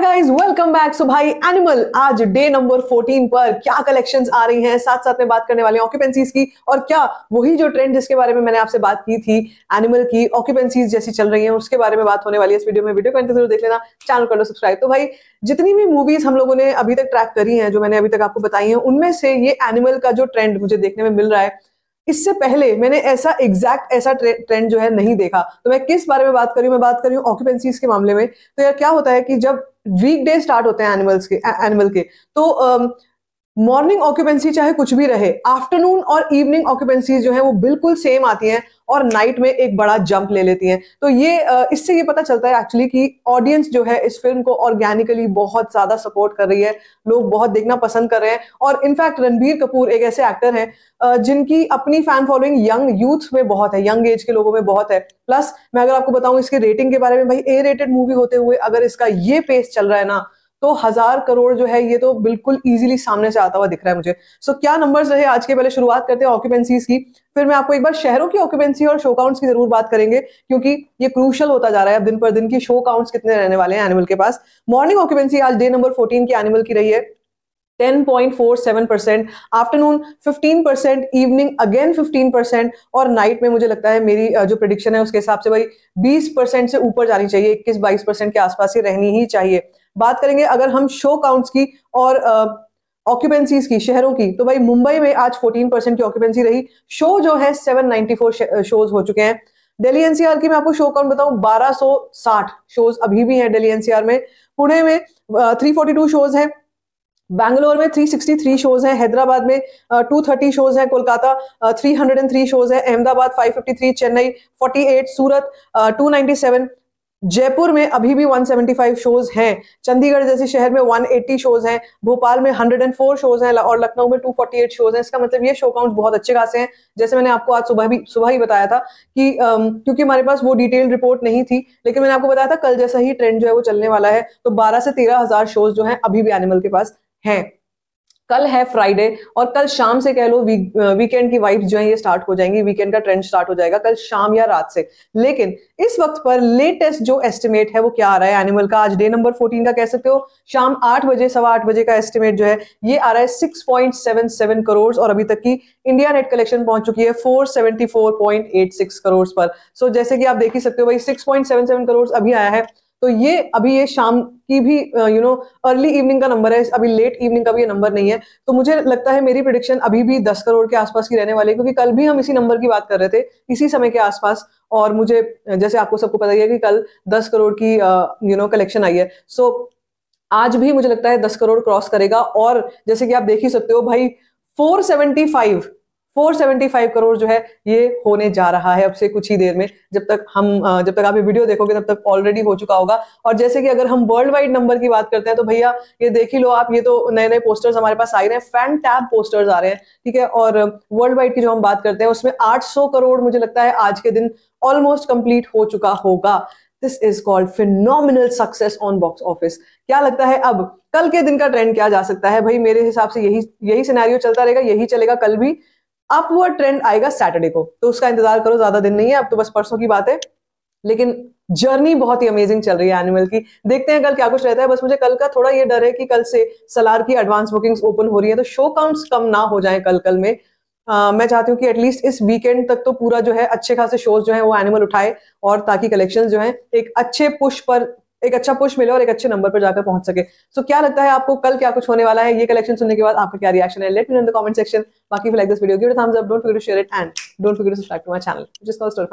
Guys welcome back so भाई animal आज day number 14 पर क्या कलेक्शंस आ रही हैं? साथ साथ में बात करने वाले ऑक्यूपेंसीज की और क्या वही जो ट्रेंड जिसके बारे में मैंने आपसे बात की थी एनिमल की ऑक्यूपेंसीज जैसी चल रही हैं, उसके बारे में बात होने वाली है इस वीडियो में। वीडियो को ज़रूर देख लेना। चैनल कर लो सब्सक्राइब तो भाई, जितनी भी मूवीज़ हम लोगों ने अभी तक ट्रैक करी हैं, जो मैंने अभी तक आपको बताई है, उनमें से ये एनिमल का जो ट्रेंड मुझे देखने में मिल रहा है इससे पहले मैंने ऐसा एग्जैक्ट ऐसा ट्रेंड जो है नहीं देखा। तो मैं किस बारे में बात करी? मैं बात करी ऑक्यूपेंसीज के मामले में। तो यार क्या होता है कि जब वीक डे स्टार्ट होते हैं एनिमल्स के एनिमल के तो मॉर्निंग ऑक्यूपेंसी चाहे कुछ भी रहे आफ्टरनून और इवनिंग ऑक्यूपेंसी जो है वो बिल्कुल सेम आती हैं और नाइट में एक बड़ा जंप ले लेती हैं। तो ये इससे ये पता चलता है एक्चुअली कि ऑडियंस जो है इस फ़िल्म को ऑर्गेनिकली बहुत ज़्यादा सपोर्ट कर रही है, लोग बहुत देखना पसंद कर रहे हैं और इनफैक्ट रणबीर कपूर एक ऐसे एक्टर हैं जिनकी अपनी फ़ैन फॉलोइंग यंग यूथ में बहुत है यंग एज के लोगों में बहुत है। प्लस मैं अगर आपको बताऊँ इसके रेटिंग के बारे में, भाई ए रेटेड मूवी होते हुए अगर इसका ये पेस चल रहा है ना तो हज़ार करोड़ जो है ये तो बिल्कुल इजीली सामने से आता हुआ दिख रहा है मुझे। सो so, क्या नंबर्स रहे आज के? पहले शुरुआत करते हैं ऑक्यूपेंसीज की। फिर मैं आपको एक बार शहरों की ऑक्यूपेंसी और शो काउंट्स की ज़रूर बात करेंगे क्योंकि ये क्रूशल होता जा रहा है अब दिन पर दिन की शो काउंट्स कितने रहने वाले हैं एनिमल के पास। मॉर्निंग ऑक्यूपेंसी आज डे नंबर फोर्टीन की एनिमल की रही है। 10.47 percent afternoon 15 percent evening again 15 percent और नाइट में मुझे लगता है मेरी जो प्रिडिक्शन है उसके हिसाब से भाई 20 परसेंट से ऊपर जानी चाहिए 21-22 परसेंट के आसपास ही रहनी ही चाहिए। बात करेंगे अगर हम शो काउंट्स की और ऑक्यूपेंसीज की शहरों की तो भाई मुंबई में आज 14 परसेंट की ऑक्यूपेंसी रही। शो जो है 794 शोज़ हो चुके हैं। दिल्ली एनसीआर की मैं आपको शो काउंट बताऊँ 1260 शोज़ अभी भी हैं दिल्ली एनसीआर में। पुणे में थ्री फोर्टी टू शोज़ हैं। बैंगलोर में 363 शोज़ हैं। हैदराबाद में uh, 230 शोज़ हैं कोलकाता uh, 303 शोज़ हैं। अहमदाबाद 553 चेन्नई 48 सूरत uh, 297 जयपुर में अभी भी 175 शोज़ हैं। चंडीगढ़ जैसे शहर में 180 शोज़ हैं। भोपाल में 104 शोज़ हैं और लखनऊ में 248 शोज़ हैं। इसका मतलब ये शो काउंट बहुत अच्छे खासे हैं। जैसे मैंने आपको आज सुबह भी, सुबह ही बताया था कि क्योंकि हमारे पास वो डिटेल रिपोर्ट नहीं थी, लेकिन मैंने आपको बताया था कल जैसा ही ट्रेंड जो है वो चलने वाला है तो बारह से तेरह शोज़ जो है अभी भी एनिमल के पास हैं। कल है फ्राइडे और कल शाम से कह लो वीक, वीकेंड की वाइब्स जो है ये स्टार्ट हो जाएँगी वीकेंड का ट्रेंड स्टार्ट हो जाएगा कल शाम या रात से। लेकिन इस वक्त पर लेटेस्ट जो एस्टिमेट है वो क्या आ रहा है? एनिमल का आज डे नंबर 14 का कह सकते हो। शाम आठ बजे सवा आठ बजे का एस्टिमेट जो है ये आ रहा है six point seven seven crore और अभी तक की इंडिया नेट कलेक्शन पहुँच चुकी है four seventy four point eight six crore पर। सो so, जैसे कि आप देख ही सकते हो भाई six point seven seven crore अभी आया है। तो ये अभी ये शाम की भी यू नो अर्ली इवनिंग का नंबर है, अभी लेट इवनिंग का भी ये नंबर नहीं है। तो मुझे लगता है मेरी प्रिडिक्शन अभी भी दस करोड़ के आसपास की रहने वाली है, क्योंकि कल भी हम इसी नंबर की बात कर रहे थे, इसी समय के आसपास। और मुझे, जैसे आपको सबको पता ही है कि कल दस करोड़ की यू नो कलेक्शन आई है। सो आज भी मुझे लगता है दस करोड़ क्रॉस करेगा। और जैसे कि आप देख ही सकते हो भाई फोर सेवेंटी फाइव 475 करोड़ जो है ये होने जा रहा है अब से कुछ ही देर में। जब तक हम जब तक आप ये वीडियो देखोगे तब तक ऑलरेडी हो चुका होगा। और जैसे कि अगर हम वर्ल्ड वाइड नंबर की बात करते हैं तो भैया ये देख ही लो आप, ये तो नए नए पोस्टर्स हमारे पास आ रहे हैं। फ़ैन टैब पोस्टर्स आ रहे हैं, ठीक है? और वर्ल्ड वाइड की जो हम बात करते हैं उसमें आठ करोड़ मुझे लगता है आज के दिन ऑलमोस्ट कंप्लीट हो चुका होगा। This is called phenomenal success on box office क्या लगता है अब कल के दिन का ट्रेंड क्या जा सकता है? भाई मेरे हिसाब से यही यही सिनेरियो चलता रहेगा, यही चलेगा कल भी। अपवर्ड ट्रेंड आएगा सैटरडे को। तो उसका इंतज़ार करो ज़्यादा दिन नहीं है अब तो बस परसों की बात है। लेकिन जर्नी बहुत ही अमेजिंग चल रही है एनिमल की। देखते हैं कल क्या कुछ रहता है। बस मुझे कल का थोड़ा ये डर है कि कल से सलार की एडवांस बुकिंग्स ओपन हो रही है तो शो काउंट्स कम ना हो जाए कल कल में। आ, मैं चाहती हूँ कि एटलीस्ट इस वीकेंड तक तो पूरा जो है अच्छे खासे शोज़ जो है वो एनिमल उठाए और ताकि कलेक्शन जो है एक अच्छे पुश पर एक अच्छा पुश मिले और एक अच्छे नंबर पर जाकर पहुँच सके। सो so, क्या लगता है आपको कल क्या कुछ होने वाला है? ये कलेक्शन सुनने के बाद आपका क्या रिएक्शन है? Let me in the comment section बाकी like this video give it thumbs up don't forget to share it and don't forget to subscribe to my channel just call story